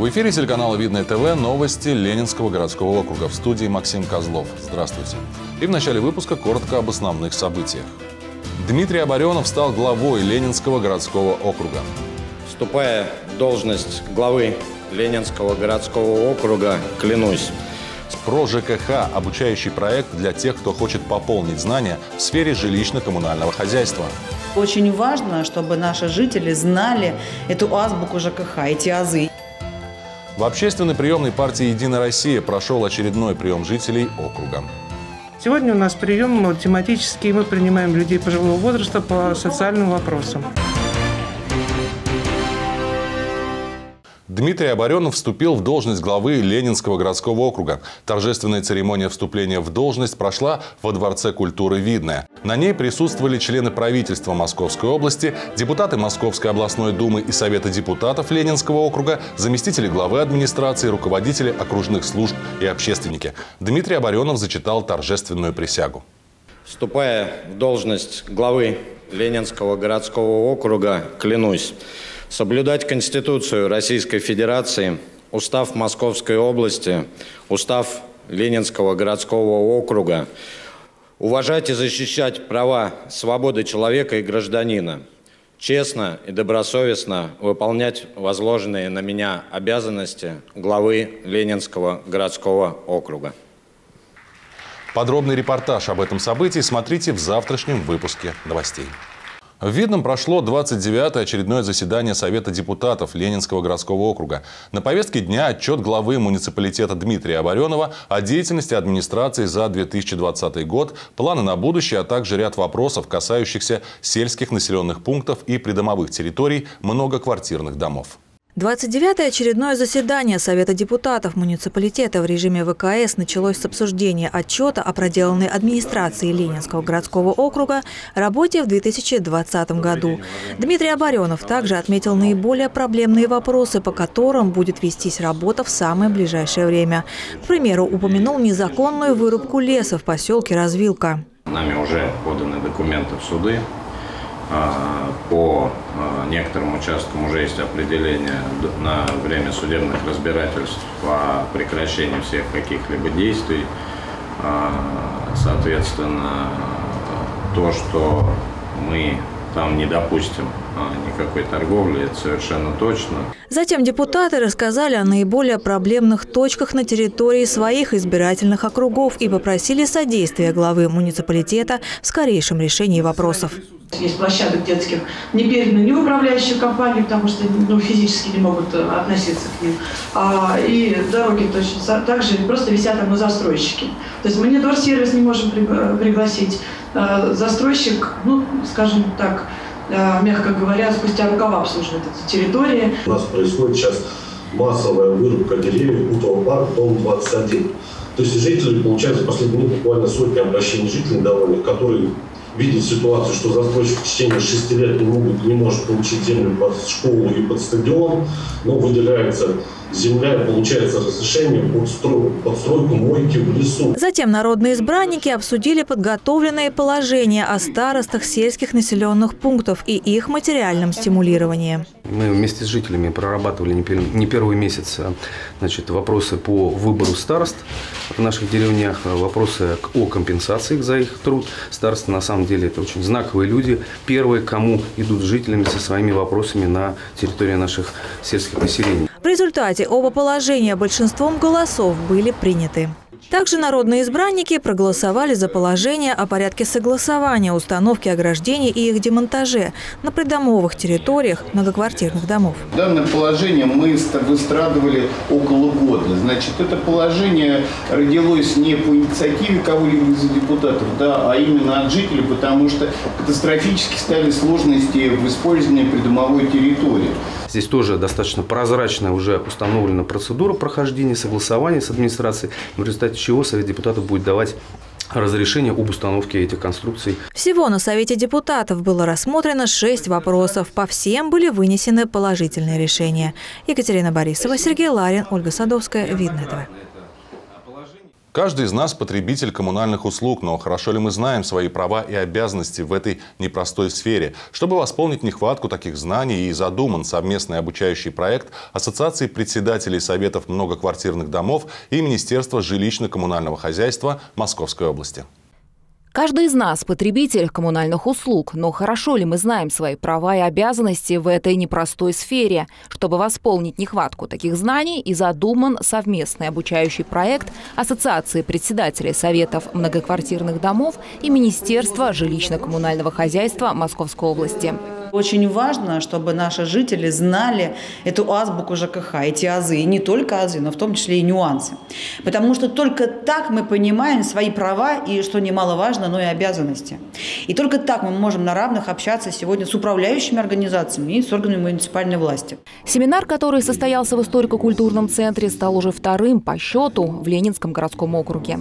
В эфире телеканала «Видное ТВ» новости Ленинского городского округа. В студии Максим Козлов. Здравствуйте. И в начале выпуска коротко об основных событиях. Дмитрий Оборенов стал главой Ленинского городского округа. Вступая в должность главы Ленинского городского округа, клянусь. Про ЖКХ – обучающий проект для тех, кто хочет пополнить знания в сфере жилищно-коммунального хозяйства. Очень важно, чтобы наши жители знали эту азбуку ЖКХ, эти азы. В общественной приемной партии «Единая Россия» прошел очередной прием жителей округа. Сегодня у нас прием тематический. Мы принимаем людей пожилого возраста по социальным вопросам. Дмитрий Оборенов вступил в должность главы Ленинского городского округа. Торжественная церемония вступления в должность прошла во Дворце культуры «Видное». На ней присутствовали члены правительства Московской области, депутаты Московской областной думы и Совета депутатов Ленинского округа, заместители главы администрации, руководители окружных служб и общественники. Дмитрий Оборенов зачитал торжественную присягу. Вступая в должность главы Ленинского городского округа, клянусь соблюдать Конституцию Российской Федерации, Устав Московской области, Устав Ленинского городского округа, уважать и защищать права, свободы человека и гражданина, честно и добросовестно выполнять возложенные на меня обязанности главы Ленинского городского округа. Подробный репортаж об этом событии смотрите в завтрашнем выпуске новостей. В Видном прошло 29-е очередное заседание Совета депутатов Ленинского городского округа. На повестке дня отчет главы муниципалитета Дмитрия Оборенова о деятельности администрации за 2020 год, планы на будущее, а также ряд вопросов, касающихся сельских населенных пунктов и придомовых территорий многоквартирных домов. 29-е очередное заседание Совета депутатов муниципалитета в режиме ВКС началось с обсуждения отчета о проделанной администрации Ленинского городского округа работе в 2020 году. Дмитрий Оборенов также отметил наиболее проблемные вопросы, по которым будет вестись работа в самое ближайшее время. К примеру, упомянул незаконную вырубку леса в поселке Развилка. Нами уже поданы документы в суды по а, некоторым участкам уже есть определение на время судебных разбирательств по прекращению всех каких-либо действий. А, соответственно, то, что мы там не допустим никакой торговли, это совершенно точно. Затем депутаты рассказали о наиболее проблемных точках на территории своих избирательных округов и попросили содействия главы муниципалитета в скорейшем решении вопросов. Есть площадок детских не переданы ни в управляющую компанию, потому что ну, физически не могут э, относиться к ним. А, и дороги точно так же просто висят там на застройщике. То есть мы не сервис не можем э, пригласить. А, застройщик, ну, скажем так, мягко говоря, спустя рукава обслуживает эти территории. У нас происходит сейчас массовая вырубка деревьев Кутового парка, дом 21. То есть жители получают за последние дни буквально сотни обращений жителей довольных, которые видит ситуацию, что застройщик в течение 6 лет не, могут, не может получить землю под школу и под стадион, но выделяется земля получается разрешение под, строй, под стройку мойки в лесу. Затем народные избранники обсудили подготовленные положения о старостах сельских населенных пунктов и их материальном стимулировании. Мы вместе с жителями прорабатывали не первый месяц значит, вопросы по выбору старост в наших деревнях, вопросы о компенсации за их труд. Старосты на самом деле это очень знаковые люди, первые, кому идут жителями со своими вопросами на территории наших сельских поселений. В результате оба положения большинством голосов были приняты. Также народные избранники проголосовали за положение о порядке согласования установки ограждений и их демонтаже на придомовых территориях многоквартирных домов. Данное положение мы выстрадывали около года. Значит, это положение родилось не по инициативе кого-либо из депутатов, да, а именно от жителей, потому что катастрофически стали сложности в использовании придомовой территории. Здесь тоже достаточно прозрачная уже установлена процедура прохождения согласования с администрацией, в результате чего Совет депутатов будет давать разрешение об установке этих конструкций. Всего на Совете депутатов было рассмотрено шесть вопросов. По всем были вынесены положительные решения. Екатерина Борисова, Сергей Ларин, Ольга Садовская. Видно этого. Каждый из нас потребитель коммунальных услуг, но хорошо ли мы знаем свои права и обязанности в этой непростой сфере? Чтобы восполнить нехватку таких знаний и задуман совместный обучающий проект Ассоциации председателей Советов многоквартирных домов и Министерства жилищно-коммунального хозяйства Московской области. Каждый из нас – потребитель коммунальных услуг, но хорошо ли мы знаем свои права и обязанности в этой непростой сфере? Чтобы восполнить нехватку таких знаний и задуман совместный обучающий проект Ассоциации председателей Советов многоквартирных домов и Министерства жилищно-коммунального хозяйства Московской области. Очень важно, чтобы наши жители знали эту азбуку ЖКХ, эти азы, и не только азы, но в том числе и нюансы. Потому что только так мы понимаем свои права и, что немаловажно, но и обязанности. И только так мы можем на равных общаться сегодня с управляющими организациями и с органами муниципальной власти. Семинар, который состоялся в историко-культурном центре, стал уже вторым по счету в Ленинском городском округе.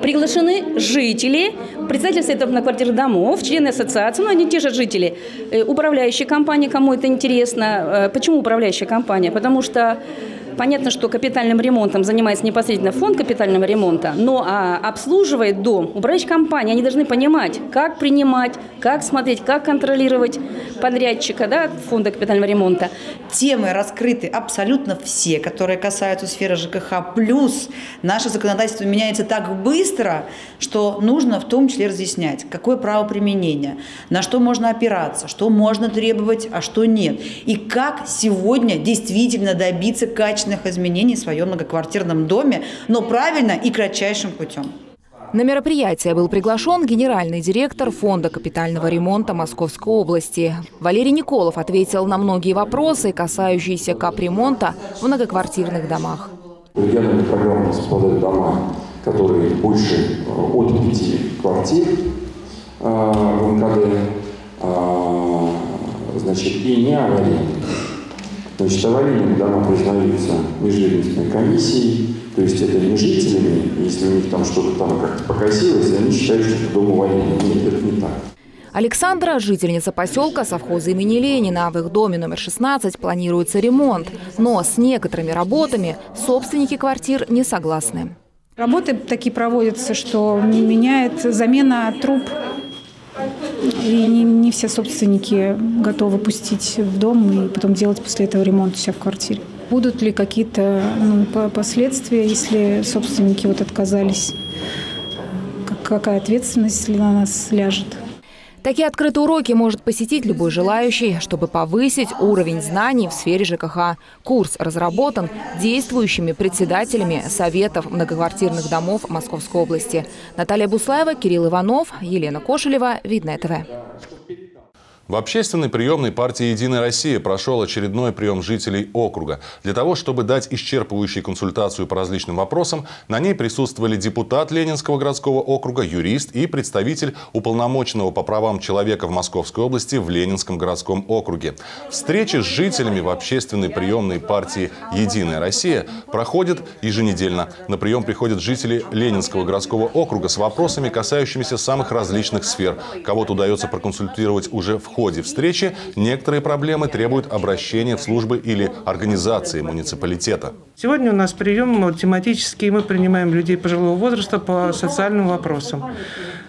Приглашены жители, представители советов на квартиры домов, члены ассоциации, ну они те же жители, э, управляющая компания, кому это интересно. Э, почему управляющая компания? Потому что Понятно, что капитальным ремонтом занимается непосредственно фонд капитального ремонта, но а, обслуживает дом управляющая компания. Они должны понимать, как принимать, как смотреть, как контролировать подрядчика да, фонда капитального ремонта. Темы раскрыты абсолютно все, которые касаются сферы ЖКХ. Плюс наше законодательство меняется так быстро, что нужно в том числе разъяснять, какое право применения, на что можно опираться, что можно требовать, а что нет. И как сегодня действительно добиться качества качественных изменений в своем многоквартирном доме, но правильно и кратчайшим путем. На мероприятие был приглашен генеральный директор Фонда капитального ремонта Московской области. Валерий Николов ответил на многие вопросы, касающиеся капремонта в многоквартирных домах. Региональная программа располагает дома, которые больше э, от пяти квартир э, в МКД, э, значит, и не аварийные. Значит, аварийные дома признаются межведомственной комиссией, то есть это не жителями, если у них там что-то там как-то покосилось, они считают, что это дом аварийный. Нет, это не так. Александра – жительница поселка совхоза имени Ленина. В их доме номер 16 планируется ремонт. Но с некоторыми работами собственники квартир не согласны. Работы такие проводятся, что меняет замена труб и не, не все собственники готовы пустить в дом и потом делать после этого ремонт у себя в квартире. Будут ли какие-то ну, последствия, если собственники вот отказались? Какая ответственность на нас ляжет? Такие открытые уроки может посетить любой желающий, чтобы повысить уровень знаний в сфере ЖКХ. Курс разработан действующими председателями Советов многоквартирных домов Московской области. Наталья Буслаева, Кирилл Иванов, Елена Кошелева. Видное ТВ. В общественной приемной партии «Единая Россия» прошел очередной прием жителей округа. Для того, чтобы дать исчерпывающую консультацию по различным вопросам, на ней присутствовали депутат Ленинского городского округа, юрист и представитель уполномоченного по правам человека в Московской области в Ленинском городском округе. Встречи с жителями в общественной приемной партии «Единая Россия» проходят еженедельно. На прием приходят жители Ленинского городского округа с вопросами, касающимися самых различных сфер. Кого-то удается проконсультировать уже в ходе встречи некоторые проблемы требуют обращения в службы или организации муниципалитета. Сегодня у нас прием тематический. Мы принимаем людей пожилого возраста по социальным вопросам.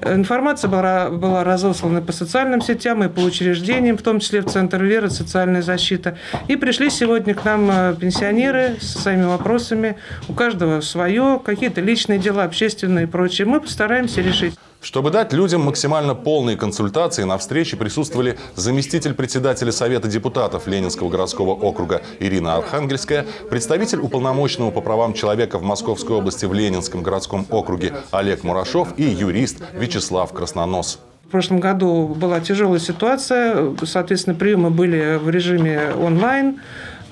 Информация была, была разослана по социальным сетям и по учреждениям, в том числе в Центр веры, социальная защита. И пришли сегодня к нам э, пенсионеры со своими вопросами. У каждого свое, какие-то личные дела, общественные и прочее. Мы постараемся решить. Чтобы дать людям максимально полные консультации, на встрече присутствовали заместитель председателя Совета депутатов Ленинского городского округа Ирина Архангельская, представитель уполномоченного по правам человека в Московской области в Ленинском городском округе Олег Мурашов и юрист Вячеслав Краснонос. В прошлом году была тяжелая ситуация, соответственно, приемы были в режиме онлайн.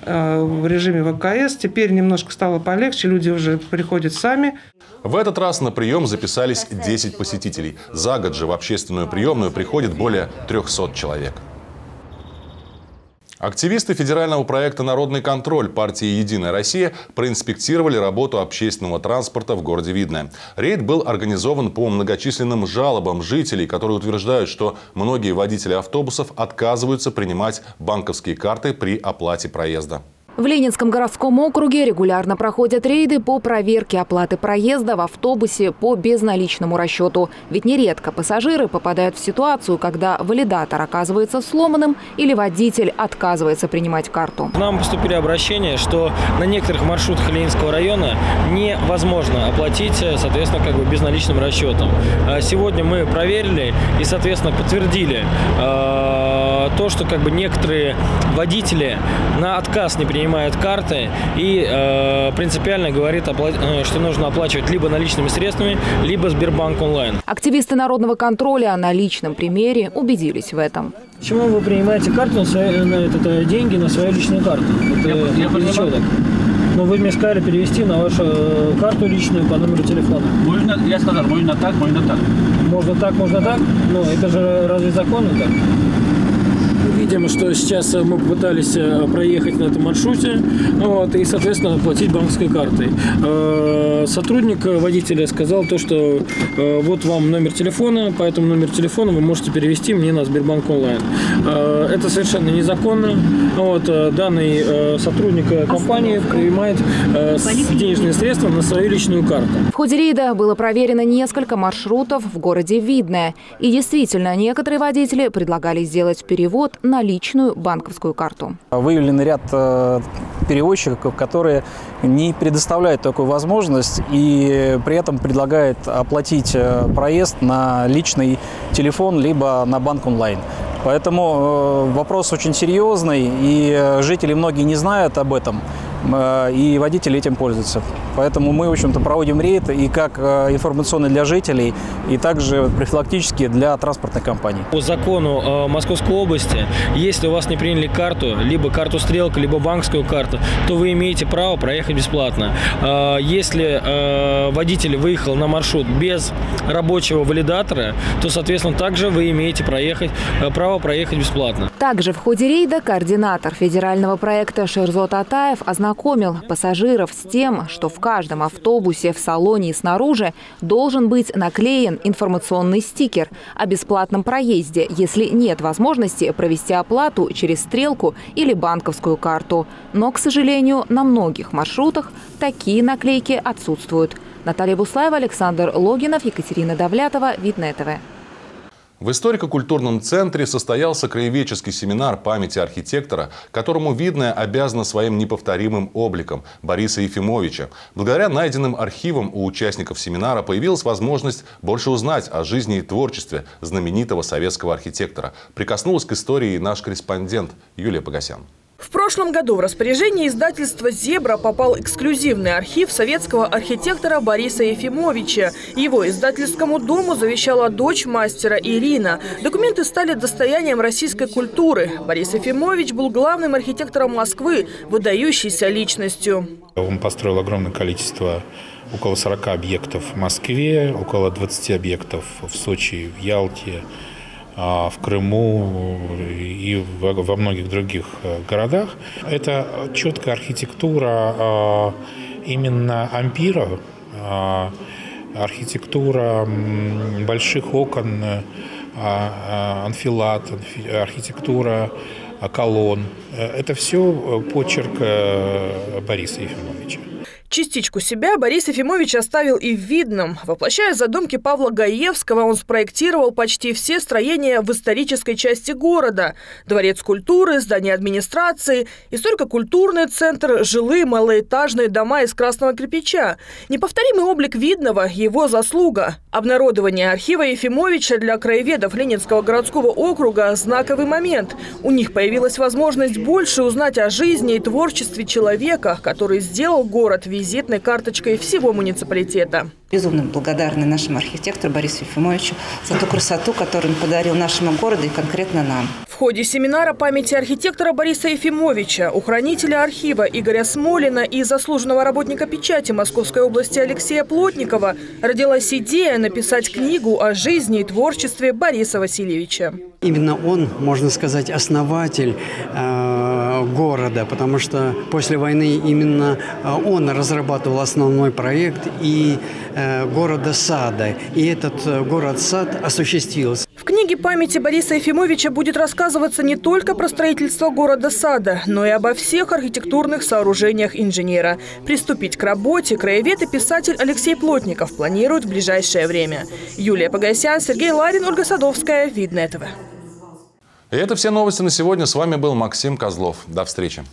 Э, в режиме ВКС. Теперь немножко стало полегче, люди уже приходят сами. В этот раз на прием записались 10 посетителей. За год же в общественную приемную приходит более 300 человек. Активисты федерального проекта «Народный контроль» партии «Единая Россия» проинспектировали работу общественного транспорта в городе Видное. Рейд был организован по многочисленным жалобам жителей, которые утверждают, что многие водители автобусов отказываются принимать банковские карты при оплате проезда. В Ленинском городском округе регулярно проходят рейды по проверке оплаты проезда в автобусе по безналичному расчету. Ведь нередко пассажиры попадают в ситуацию, когда валидатор оказывается сломанным или водитель отказывается принимать карту. Нам поступили обращения, что на некоторых маршрутах Ленинского района невозможно оплатить, соответственно, как бы безналичным расчетом. А сегодня мы проверили и, соответственно, подтвердили э, то, что как бы некоторые водители на отказ не принимают принимает карты и э, принципиально говорит, э, что нужно оплачивать либо наличными средствами, либо Сбербанк онлайн. Активисты народного контроля на личном примере убедились в этом. Почему вы принимаете карту на, свои, на это, деньги на свою личную карту? Это, я, я так? Но вы мне сказали перевести на вашу э, карту личную по номеру телефона. Можно, я сказал, можно так, можно так. Можно так, можно так? Но это же разве законно так? Видим, что сейчас э, мы попытались э, проехать на этом маршруте вот, и, соответственно, оплатить банковской картой. Э, сотрудник водителя сказал то, что вот вам номер телефона, по этому номеру телефона вы можете перевести мне на Сбербанк онлайн. Это совершенно незаконно. Вот, данный сотрудник компании принимает денежные средства на свою личную карту. В ходе рейда было проверено несколько маршрутов в городе Видное. И действительно, некоторые водители предлагали сделать перевод на личную банковскую карту. Выявлен ряд э, перевозчиков, которые не предоставляют такую возможность и при этом предлагают оплатить э, проезд на личный телефон либо на банк онлайн. Поэтому э, вопрос очень серьезный, и жители многие не знают об этом. Э, и водители этим пользуются. Поэтому мы, в общем-то, проводим рейд и как э, информационный для жителей, и также профилактически для транспортной компании. По закону э, Московской области, если у вас не приняли карту, либо карту стрелка, либо банковскую карту, то вы имеете право проехать бесплатно. Если водитель выехал на маршрут без рабочего валидатора, то, соответственно, также вы имеете проехать, право проехать бесплатно. Также в ходе рейда координатор федерального проекта Шерзот Атаев ознакомил пассажиров с тем, что в каждом автобусе в салоне и снаружи должен быть наклеен информационный стикер о бесплатном проезде, если нет возможности провести оплату через стрелку или банковскую карту. Но, к сожалению, на многих маршрутах такие наклейки отсутствуют. Наталья Буслаева, Александр Логинов, Екатерина Давлятова, Видное ТВ. В историко-культурном центре состоялся краеведческий семинар памяти архитектора, которому видное обязано своим неповторимым обликом Бориса Ефимовича. Благодаря найденным архивам у участников семинара появилась возможность больше узнать о жизни и творчестве знаменитого советского архитектора. Прикоснулась к истории наш корреспондент Юлия Погосян. В прошлом году в распоряжение издательства «Зебра» попал эксклюзивный архив советского архитектора Бориса Ефимовича. Его издательскому дому завещала дочь мастера Ирина. Документы стали достоянием российской культуры. Борис Ефимович был главным архитектором Москвы, выдающейся личностью. Он построил огромное количество около 40 объектов в Москве, около 20 объектов в Сочи, в Ялте, в Крыму и во многих других э, городах. Это четкая архитектура а, именно ампира, а, архитектура больших окон, анфилат, архитектура колонн. Э, это все э, почерк Бориса Ефимовича. Частичку себя Борис Ефимович оставил и в Видном. Воплощая задумки Павла Гаевского, он спроектировал почти все строения в исторической части города. Дворец культуры, здание администрации, историко-культурный центр, жилые малоэтажные дома из красного кирпича. Неповторимый облик Видного – его заслуга. Обнародование архива Ефимовича для краеведов Ленинского городского округа – знаковый момент. У них появилась возможность больше узнать о жизни и творчестве человека, который сделал город визитной карточкой всего муниципалитета. Безумно благодарны нашему архитектору Борису Ефимовичу за ту красоту, которую он подарил нашему городу и конкретно нам. В ходе семинара памяти архитектора Бориса Ефимовича, у хранителя архива Игоря Смолина и заслуженного работника печати Московской области Алексея Плотникова родилась идея написать книгу о жизни и творчестве Бориса Васильевича. Именно он, можно сказать, основатель э, города, потому что после войны именно э, он разрабатывал основной проект и э, города Сада. И этот э, город-сад осуществился. В книге памяти Бориса Ефимовича будет рассказываться не только про строительство города-сада, но и обо всех архитектурных сооружениях инженера. Приступить к работе краевед и писатель Алексей Плотников планирует в ближайшее время. Юлия Погосян, Сергей Ларин, Ольга Садовская. Видно этого. И это все новости на сегодня. С вами был Максим Козлов. До встречи.